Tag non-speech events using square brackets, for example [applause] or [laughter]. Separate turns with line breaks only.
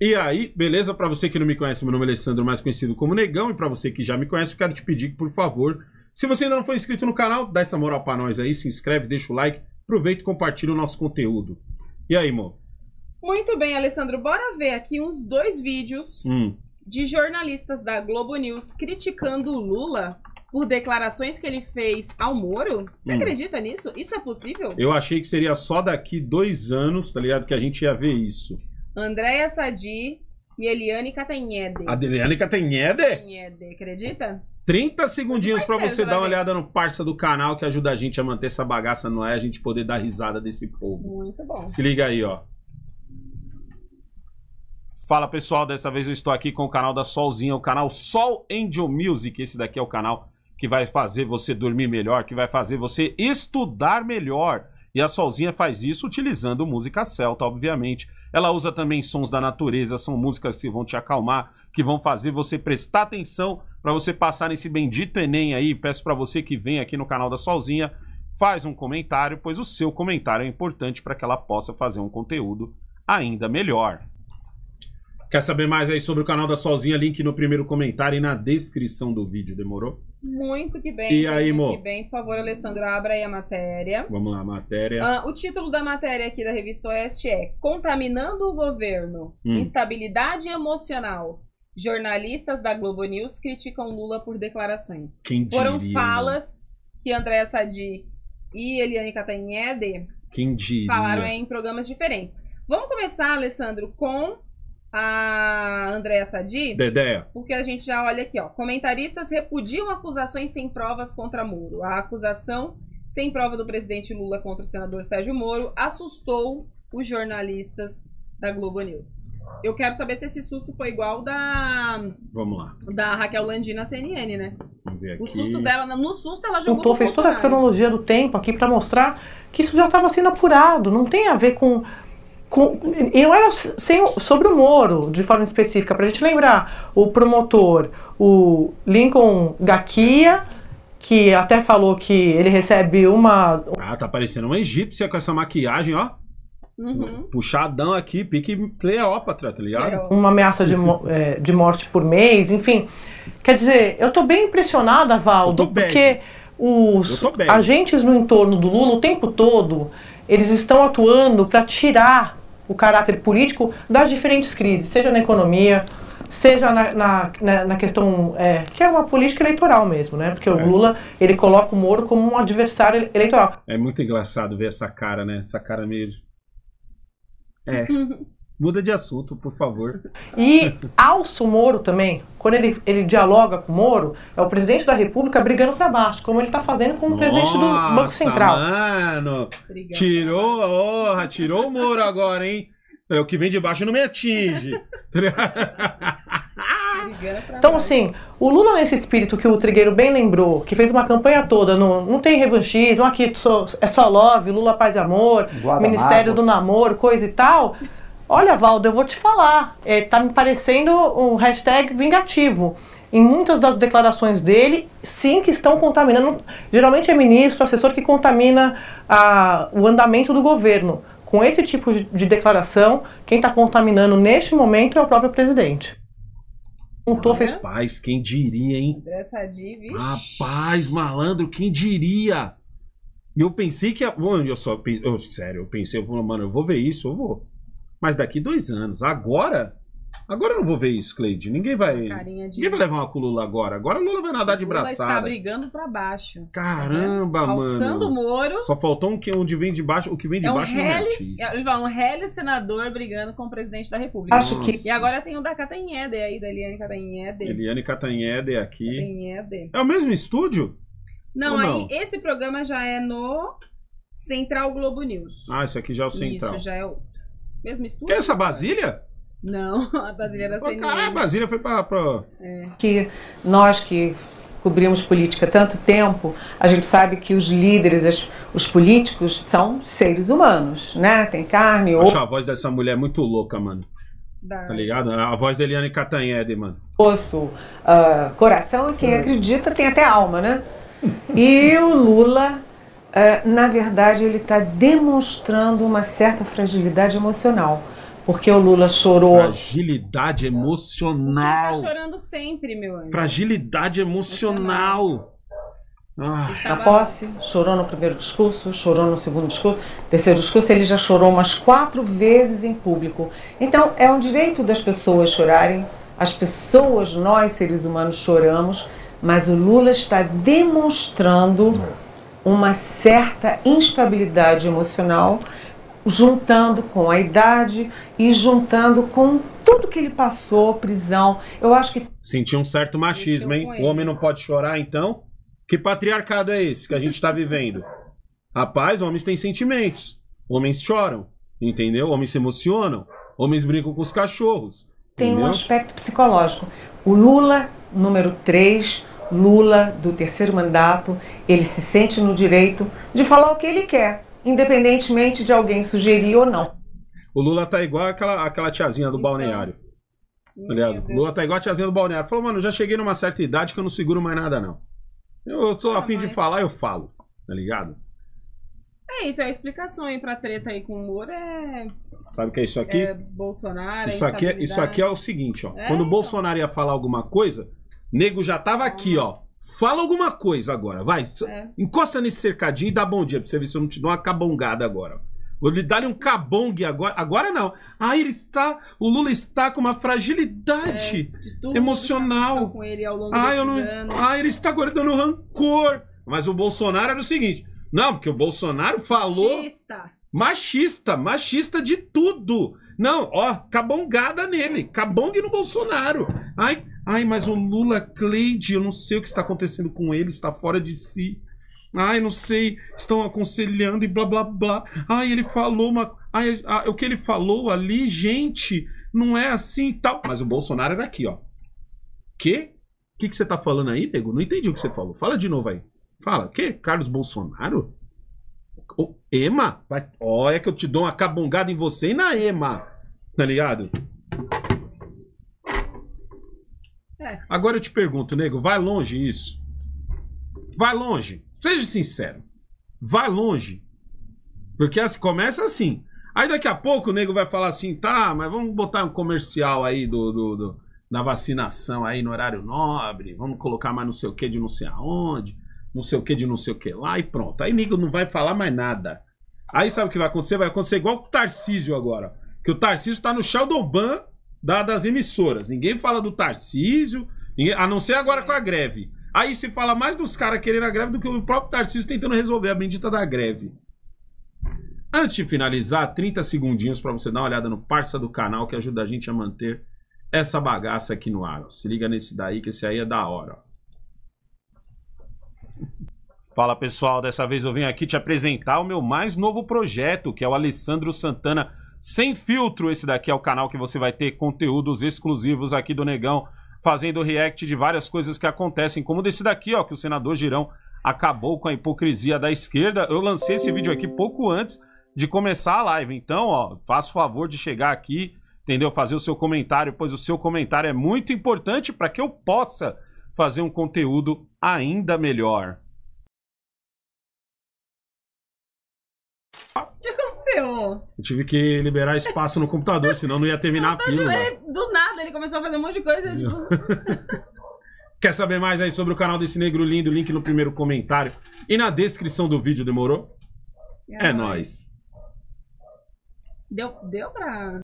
E aí, beleza? Para você que não me conhece, meu nome é Alessandro, mais conhecido como Negão. E para você que já me conhece, eu quero te pedir que, por favor, se você ainda não for inscrito no canal, dá essa moral para nós aí, se inscreve, deixa o like, aproveita e compartilha o nosso conteúdo. E aí, mo?
Muito bem, Alessandro. Bora ver aqui uns dois vídeos
Hum.
de jornalistas da Globo News criticando o Lula por declarações que ele fez ao Moro. Você
Hum.
acredita nisso? Isso é possível?
Eu achei que seria só daqui dois anos, tá ligado? Que a gente ia ver isso.
Andréia Sadi e Eliane Catanhede.
A Adriane Catanhede?
Catanhede, acredita?
30 segundinhos
parceiro,
você dar uma
ver.
olhada no parça do canal que ajuda a gente a manter essa bagaça no ar e a gente poder dar risada desse povo.
Muito bom.
Se liga aí, ó. Fala pessoal, dessa vez eu estou aqui com o canal da Solzinha, o canal Sol Angel Music. Esse daqui é o canal que vai fazer você dormir melhor, que vai fazer você estudar melhor. E a Solzinha faz isso utilizando música celta, obviamente. Ela usa também sons da natureza, são músicas que vão te acalmar, que vão fazer você prestar atenção para você passar nesse bendito Enem aí. Peço para você que vem aqui no canal da Solzinha, faz um comentário, pois o seu comentário é importante para que ela possa fazer um conteúdo ainda melhor. Quer saber mais aí sobre o canal da Solzinha? Link no primeiro comentário e na descrição do vídeo, demorou?
Muito que bem.
E aí,
muito
Mo?
que bem. Por favor, Alessandro, abra aí a matéria.
Vamos lá, matéria.
Ah, o título da matéria aqui da Revista Oeste é Contaminando o Governo,
Hum.
Instabilidade Emocional. Jornalistas da Globo News criticam Lula por declarações.
Quem diria?
Foram
né?
falas que Andréa Sadi e Eliane Catanhede falaram em programas diferentes. Vamos começar, Alessandro, com a Andréa Sadi,
Dedé,
porque a gente já olha aqui, ó. Comentaristas repudiam acusações sem provas contra Moro. A acusação sem prova do presidente Lula contra o senador Sérgio Moro assustou os jornalistas da Globo News. Eu quero saber se esse susto foi igual da,
vamos lá.
da Raquel Landi na CNN, né?
Vamos ver aqui.
O susto dela, no susto ela jogou pro
fez toda a cronologia do tempo aqui para mostrar que isso já estava sendo apurado. Não tem a ver com. Com e não era sem, sobre o Moro, de forma específica. Para a gente lembrar, o promotor, o Lincoln Gakia, que até falou que ele recebe uma.
Ah, tá parecendo uma egípcia com essa maquiagem, ó.
Uhum.
Puxadão aqui, pique Cleópatra, tá ligado?
Cleópatra.
uma ameaça de, eh, [laughs] de morte por mês, enfim. Quer dizer, eu tô bem impressionada, Valdo, porque os agentes no entorno do Lula o tempo todo, eles estão atuando para tirar o caráter político das diferentes crises, seja na economia, seja na, na, na- na questão é, que é uma política eleitoral mesmo, né? Porque
É.
o Lula ele coloca o Moro como um adversário ele- eleitoral.
É muito engraçado ver essa cara, né? Essa cara meio. É. [laughs] Muda de assunto, por favor.
E alça o Moro também, quando ele, ele dialoga com o Moro, é o presidente da República brigando para baixo, como ele está fazendo com o presidente do Banco
Nossa,
Central.
Mano,
Obrigada.
tirou, orra, tirou o Moro agora, hein? É, O que vem de baixo não me atinge. [laughs]
Então, assim, o Lula, nesse espírito que o Trigueiro bem lembrou, que fez uma campanha toda, não, não tem revanchismo, aqui é só love, Lula paz e amor, Ministério do Namoro, coisa e tal. Olha, Valdo, eu vou te falar, é, tá me parecendo um hashtag vingativo. Em muitas das declarações dele, sim, que estão contaminando. Geralmente é ministro, assessor que contamina a- o andamento do governo. Com esse tipo de, de declaração, quem está contaminando neste momento é o próprio presidente. Montou, fez
Rapaz, quem diria, hein?
André Sadi, vixe.
Rapaz, malandro, quem diria? E eu pensei que. a- Bom, eu só. Eu, sério, eu pensei, eu falei, mano, eu vou ver isso, eu vou. Mas daqui dois anos. Agora. Agora eu não vou ver isso, Cleide. Ninguém vai.
Carinha de...
Ninguém vai levar uma com o Lula agora. Agora o Lula vai nadar de
Lula
braçada.
está brigando pra baixo.
Caramba,
Alçando o
mano.
Moro.
Só faltou um que onde vem de baixo. O que vem de
É um
baixo não me
reles, fala, um reles senador brigando com o presidente da República.
Acho que
E agora tem o da Catanhede aí, da Eliane Catanhede.
Eliane Catanhede aqui.
Catanhede.
É o mesmo estúdio?
Não,
Ou
aí
não?
esse programa já é no Central Globo News.
Ah, esse aqui já é o central.
Isso, já é o mesmo estúdio?
Que é essa Basília?
Não, [laughs] a Brasília da
Pô,
CNN.
Caralho, a Basília foi pra. pra...
que nós que cobrimos política há tanto tempo, a gente sabe que os líderes, as- os políticos são seres humanos, né? Tem carne,
Acho a voz dessa mulher é muito louca, mano.
Da...
Tá ligado? A voz da Eliane Catanhede, mano.
osso, ah, coração, e quem acredita tem até alma, né? E o Lula, na verdade, ele está demonstrando uma certa fragilidade emocional. porque o Lula chorou.
Fragilidade emocional.
Ele tá chorando sempre, meu anjo.
Fragilidade emocional. Ah,
Na posse, chorou no primeiro discurso, chorou no segundo discurso, terceiro discurso, ele já chorou umas quatro vezes em público. Então, é um direito das pessoas chorarem, as pessoas, nós seres humanos, choramos, mas o Lula está demonstrando uma certa instabilidade emocional, juntando com a idade e juntando com tudo que ele passou, prisão. Eu acho que
senti um certo machismo, hein? O homem não pode chorar, então? Que patriarcado é esse que a gente tá vivendo? Rapaz, homens têm sentimentos. Homens choram, entendeu? Homens se emocionam. Homens brincam com os cachorros.
tem um
entendeu?
aspecto psicológico. O Lula, número 3, Lula do terceiro mandato, ele se sente no direito de falar o que ele quer, independentemente de alguém sugerir ou não.
O Lula tá igual aquela, aquela tiazinha do
Então,
balneário. Tá ligado? Lula tá igual a tiazinha do balneário. Falou, mano, já cheguei numa certa idade que eu não seguro mais nada, não. Eu tô
Ah,
afim de falar, eu falo. Tá ligado?
É isso, a explicação aí pra treta aí com o Moro é,
Sabe o que é isso aqui?
é Bolsonaro,
Isso aqui, é, isso aqui é o seguinte, ó.
É,
Quando o
então.
Bolsonaro ia falar alguma coisa, nego já tava aqui, ó. Fala alguma coisa agora, vai.
É.
Encosta nesse cercadinho e dá bom dia pra você ver se eu não te dou uma cabongada agora. Vou lhe dar um cabongue agora. Agora não. Ah, ele está. O Lula está com uma fragilidade.
de tudo
emocional.
com ele ao longo
Ah, eu não.
anos.
Ah, ele está guardando rancor. Mas o Bolsonaro era o seguinte. Não, porque o Bolsonaro falou.
Machista.
Machista, machista de tudo. Não, ó, cabongada nele. Cabongue no Bolsonaro. Ai, ai, mas o Lula Cleide, eu não sei o que está acontecendo com ele, está fora de si. Ai, não sei, estão aconselhando e blá blá blá. Ai, ele falou uma. Ai, ah, o que ele falou ali, gente, não é assim e tal. Mas o Bolsonaro era aqui, ó. Quê? O que, que você tá falando aí, nego? Não entendi o que você falou. Fala de novo aí. Fala, que? Carlos Bolsonaro? Ô, Ema? Vai... Olha que eu te dou uma cabongada em você e na Ema. Tá ligado?
É.
Agora eu te pergunto, nego, vai longe isso? Vai longe. Seja sincero. Vai longe. Porque assim, começa assim. Aí daqui a pouco o nego vai falar assim, tá, mas vamos botar um comercial aí do, do, do- da vacinação aí no horário nobre, vamos colocar mais não sei o que de não sei aonde, não sei o que de não sei o que lá e pronto. Aí nego não vai falar mais nada. Aí sabe o que vai acontecer? Vai acontecer igual com o Tarcísio agora. Que o Tarcísio tá no Sheldon da- das emissoras. Ninguém fala do Tarcísio, ninguém- a não ser agora com a greve. Aí se fala mais dos caras querendo a greve do que o próprio Tarcísio tentando resolver a bendita da greve. Antes de finalizar, 30 segundinhos pra você dar uma olhada no parça do canal que ajuda a gente a manter essa bagaça aqui no ar. ó. Se liga nesse daí, que esse aí é da hora. ó. Fala pessoal, dessa vez eu venho aqui te apresentar o meu mais novo projeto, que é o Alessandro Santana Sem Filtro. Esse daqui é o canal que você vai ter conteúdos exclusivos aqui do Negão, fazendo react de várias coisas que acontecem, como desse daqui, ó, que o senador Girão acabou com a hipocrisia da esquerda. Eu lancei esse vídeo aqui pouco antes de começar a live. Então, ó, faça o favor de chegar aqui, entendeu? Fazer o seu comentário, pois o seu comentário é muito importante para que eu possa fazer um conteúdo ainda melhor. Eu tive que liberar espaço no computador, senão não ia terminar a pílula.
Ele, do nada, ele começou a fazer um monte de coisa, tipo... [laughs]
Quer saber mais aí sobre o canal desse negro lindo? Link no primeiro comentário e na descrição do vídeo, demorou? É nóis.
Deu, deu pra...